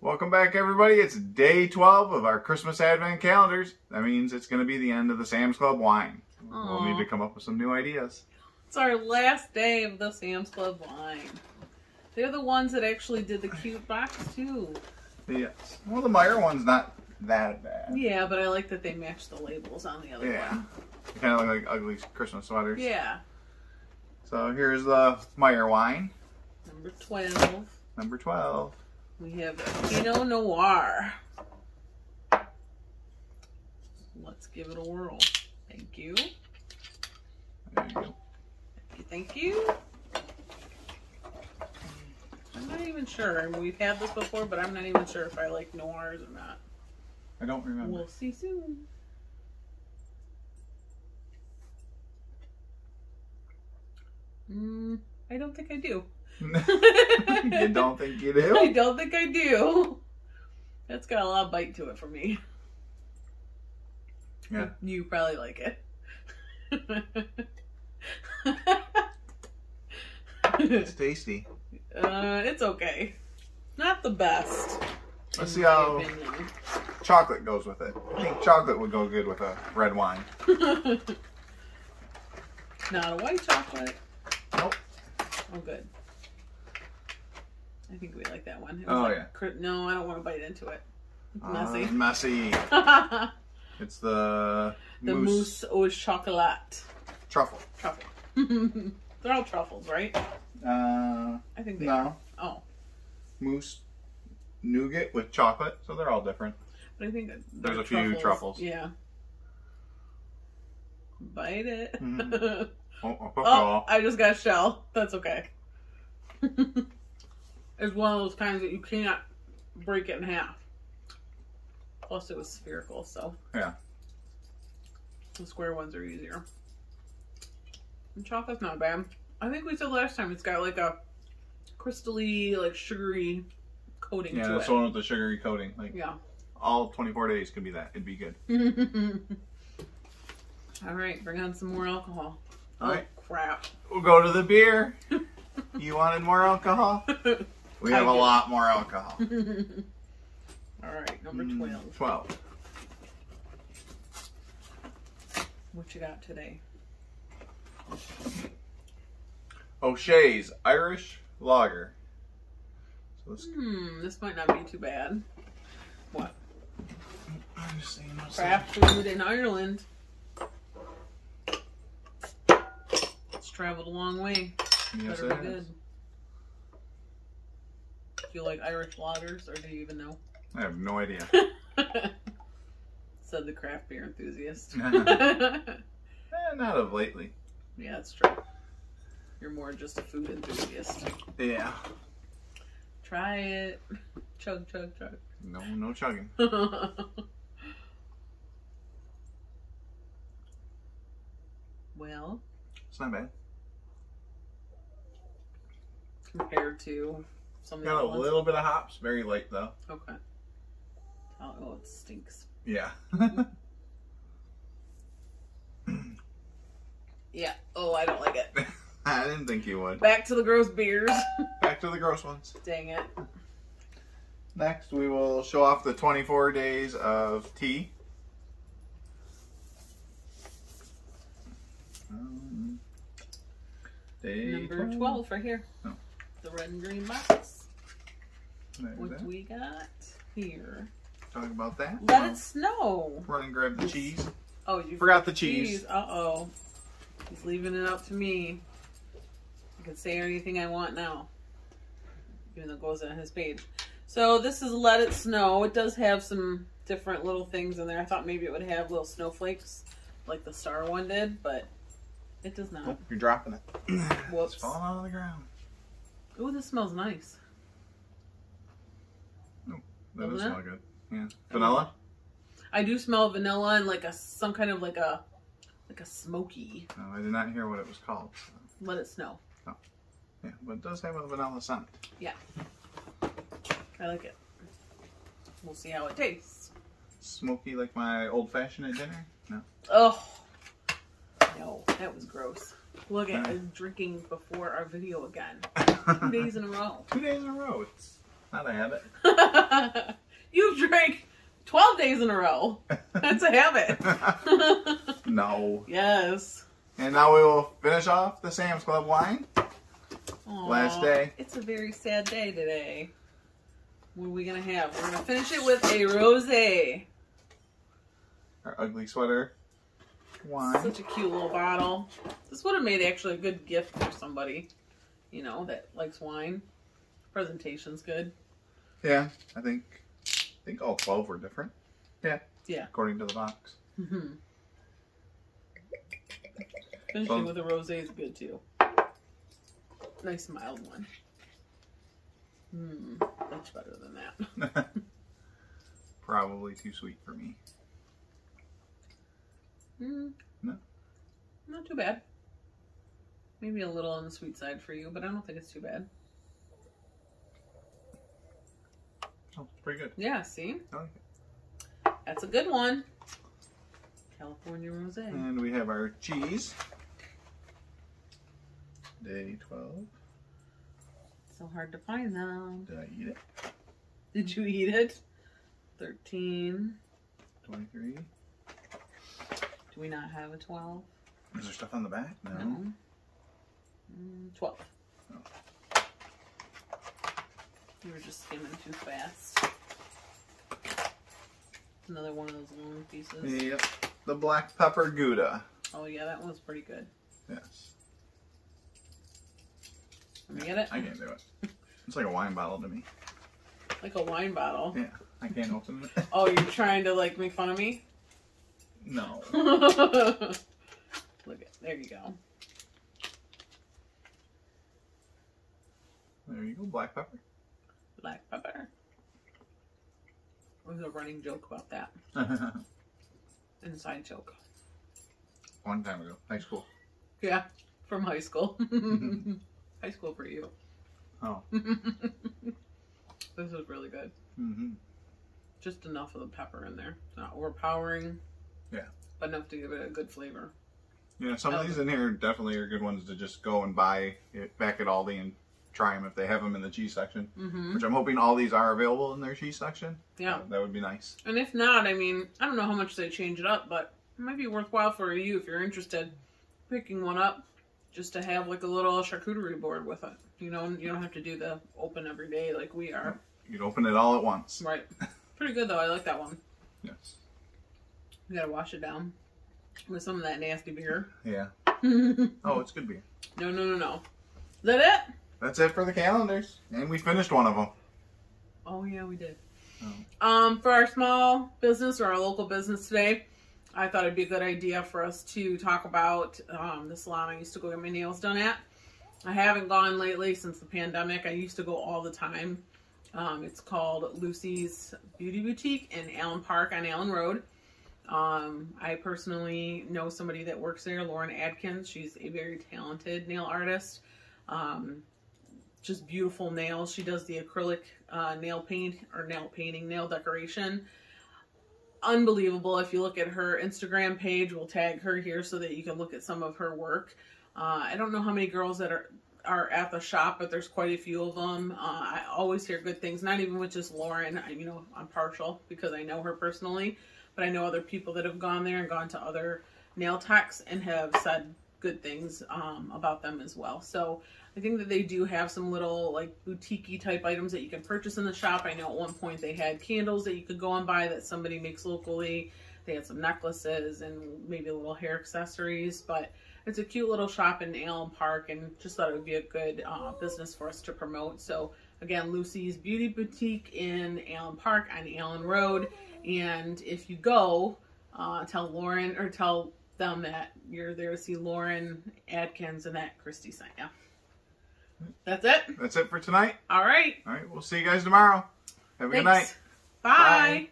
Welcome back, everybody. It's day 12 of our Christmas Advent calendars. That means it's going to be the end of the Sam's Club wine. We'll need to come up with some new ideas. It's our last day of the Sam's Club wine. They're the ones that actually did the cute box too. Yes. Well, the Meijer one's not that bad. Yeah, but I like that they match the labels on the other Yeah. one. They kind of look like ugly Christmas sweaters. Yeah. So here's the Meijer wine, Number 12. number 12. We have Pinot Noir. Let's give it a whirl. Thank you. There you go. Thank you. I'm not even sure. I mean, we've had this before, but I'm not even sure if I like noirs or not. I don't remember. We'll see soon. Mm, I don't think I do. you don't think you do? I do? don't think I do. That's got a lot of bite to it for me. Yeah. You probably like it. It's tasty. uh, it's okay. Not the best. Let's see how opinion. chocolate goes with it. I think chocolate would go good with a red wine. Not a white chocolate. Oh, good. I think we like that one. Oh, like yeah. No, I don't want to bite into it. It's Uh, messy. messy. the It's the, mousse au chocolat. truffle. Truffle. They're all truffles, right? Uh, I think they no. are. Oh, Mousse nougat with chocolate, so they're all different. but I think There's a few truffles. Yeah. Bite it. Mhm. Oh, oh, I just got a shell. That's okay. it's one of those kinds that you can't break it in half. Plus, it was spherical, so. Yeah. The square ones are easier. And chocolate's not bad. I think we said last time it's got like a crystally, like sugary coating yeah, to that's it. the one with the sugary coating. Like Yeah. all 24 days could be that. It'd be good. All right, bring on some more alcohol. All right. Oh, crap. We'll go to the beer. you wanted more alcohol? We have a lot more alcohol. All right, number Mm, 12. 12. What you got today? O'Shea's Irish Lager. So let's Hmm, this might not be too bad. What? I'm just saying what's Craft food in Ireland. Traveled a long way. Yes, Better be good. Do you like Irish lagers, or do you even know? I have no idea. Said the craft beer enthusiast. Eh, not of lately. yeah, that's true. You're more just a food enthusiast. Yeah. Try it. Chug, chug, chug. No, no chugging. well, It's not bad. Compared to some of the Got a ones. little bit of hops. Very light though. Okay. Oh, oh, it stinks. Yeah. Yeah. Oh, I don't like it. I didn't think you would. Back to the gross beers. Back to the gross ones. Dang it. Next, we will show off the 24 days of tea. Um, day Number 12 right here. Oh. The red and green box. There's What that. we got here? Talk about that. Let it snow. Run and grab the cheese. Oh, you Forgot the cheese. Uh oh. He's leaving it up to me. I can say anything I want now. Even though it goes on his page. So this is Let It Snow. It does have some different little things in there. I thought maybe it would have little snowflakes like the star one did, but it does not. Oh, you're dropping it. Whoops. It's falling out of the ground. Ooh, this smells nice. That Doesn't does smell good. Yeah. Vanilla? I do smell vanilla and like a some kind of like a like a smoky. No, I did not hear what it was called. so, Let it snow. Oh. Yeah, but it does have a vanilla scent. Yeah. I like it. We'll see how it tastes. Smoky like my old fashioned at dinner? No. Oh no, that was gross. Look at us drinking before our video again. Two days in a row. Two days in a row. It's not a habit. You've drank 12 days in a row. That's a habit. no. yes. And now we will finish off the Sam's Club wine. Aw, Last day. It's a very sad day today. What are we gonna have? We're gonna finish it with a rosé. Our ugly sweater wine. Such a cute little bottle. This would have made actually a good gift for somebody, you know, that likes wine. Presentation's good. Yeah, I think I think all twelve were different. Yeah. Yeah. According to the box. Mm-hmm. Finishing Well- with a rosé is good too. Nice mild one. Hmm, much better than that. Probably too sweet for me. Mm. No. Not too bad. Maybe a little on the sweet side for you, but I don't think it's too bad. Oh, it's pretty good. Yeah, see? I like it. That's a good one. California rosé. And we have our cheese. Day twelve. So hard to find them. Did I eat it? Did you eat it? 13. Twenty-three. Do we not have a 12? Is there stuff on the back? No. No. Mm, 12. Oh. You were just skimming too fast. Another one of those long pieces. Yep. The black pepper Gouda. Oh, yeah, that one's pretty good. Yes. Let me get it? I can't do it. It's like a wine bottle to me. Like a wine bottle. Yeah. I can't open it. Oh, you're trying to, like, make fun of me? No. Look at, there you go. There you go. Black pepper. Black pepper. There's a running joke about that. Inside joke. One time ago. High school. Yeah, from high school. high school for you. Oh. this is really good. Mm-hmm. Just enough of the pepper in there. It's not overpowering. Yeah. Enough to give it a good flavor. Yeah, some of these in here definitely are good ones to just go and buy it back at Aldi and try them if they have them in the cheese section. Mm-hmm. Which I'm hoping all these are available in their cheese section. Yeah. That would be nice. And if not, I mean, I don't know how much they change it up, but it might be worthwhile for you if you're interested picking one up just to have like a little charcuterie board with it. You know, you don't have to do the open every day like we are. You could open it all at once. Right. Pretty good though. I like that one. Yes. You gotta wash it down with some of that nasty beer. Yeah. Oh, it's good beer. No, no, no, no. Is that it? That's it for the calendars. And we finished one of them. Oh yeah, we did. Oh. Um, for our small business or our local business today, I thought it'd be a good idea for us to talk about um, the salon I used to go get my nails done at. I haven't gone lately since the pandemic. I used to go all the time. Um, it's called Lucy's Beauty Boutique in Allen Park on Allen Road. Um, I personally know somebody that works there, Lauren Adkins. She's a very talented nail artist. Um, just beautiful nails. She does the acrylic uh, nail paint or nail painting, nail decoration. Unbelievable. If you look at her Instagram page, we'll tag her here so that you can look at some of her work. Uh, I don't know how many girls that are are at the shop, but there's quite a few of them. Uh, I always hear good things, not even with just Lauren. I, you know, I'm partial because I know her personally, but I know other people that have gone there and gone to other nail techs and have said good things um, about them as well. So I think that they do have some little like boutique type items that you can purchase in the shop. I know at one point they had candles that you could go and buy that somebody makes locally. They had some necklaces and maybe little hair accessories, but it's a cute little shop in Allen Park and just thought it would be a good uh, business for us to promote. So again, Lucy's Beauty Boutique in Allen Park on Allen Road. And if you go, uh, tell Lauren or tell them that you're there to see Lauren Adkins and that Christy sent you. That's it. That's it for tonight. All right. All right. We'll see you guys tomorrow. Have a good night. Bye. Bye.